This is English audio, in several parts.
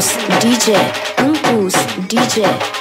DJ, Uncus, DJ.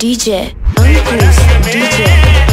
DJ. Uncruise DJ. DJ.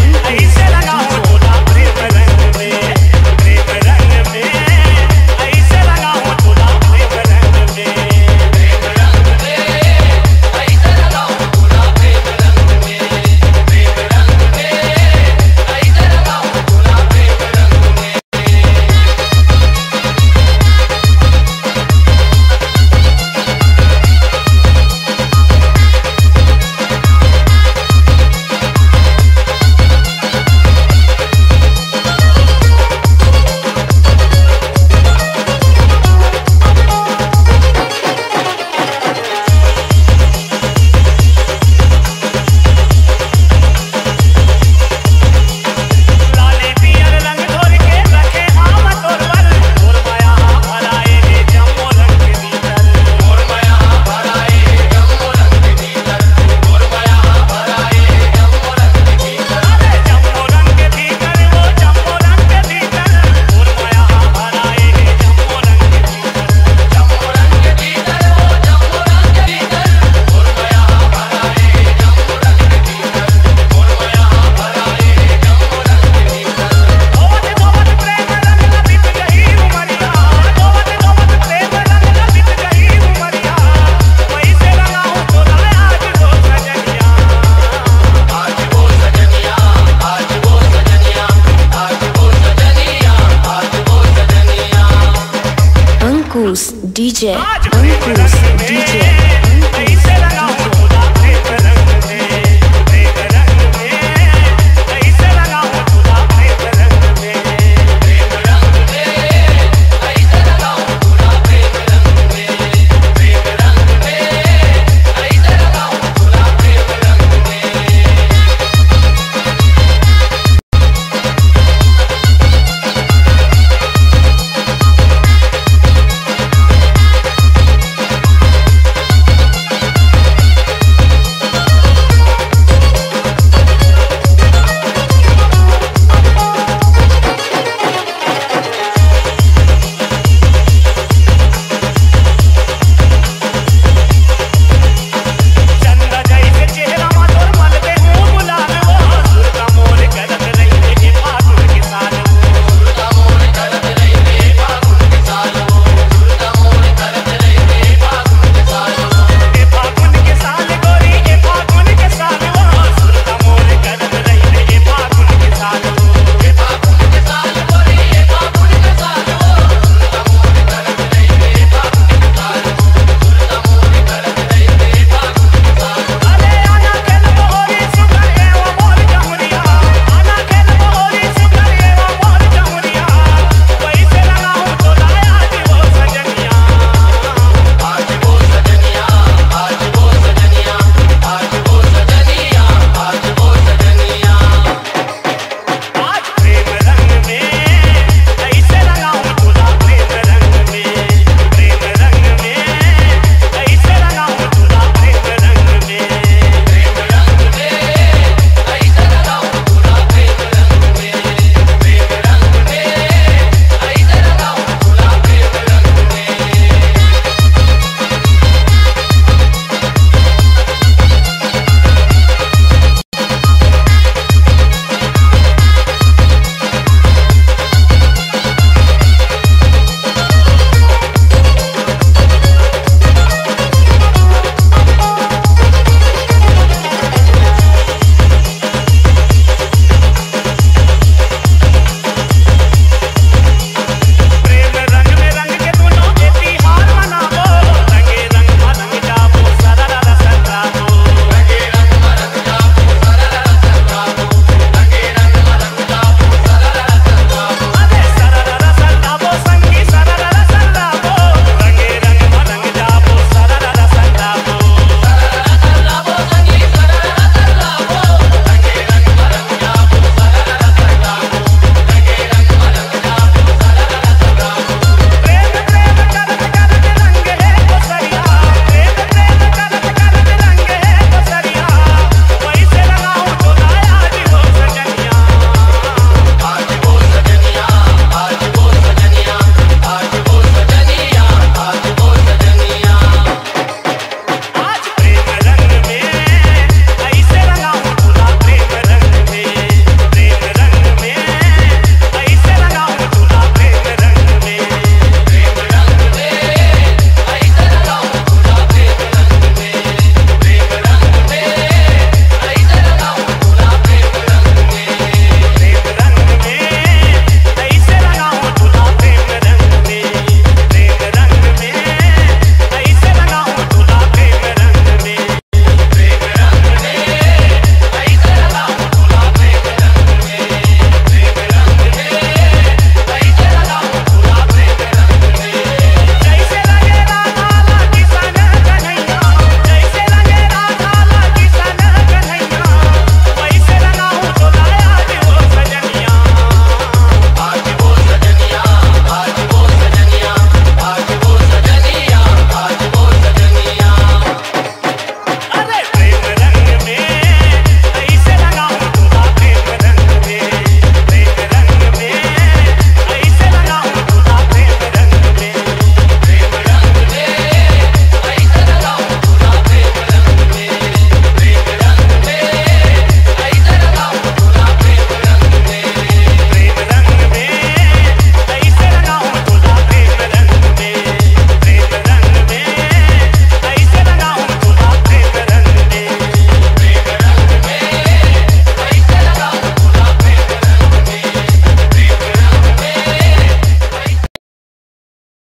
DJ, Ankus DJ.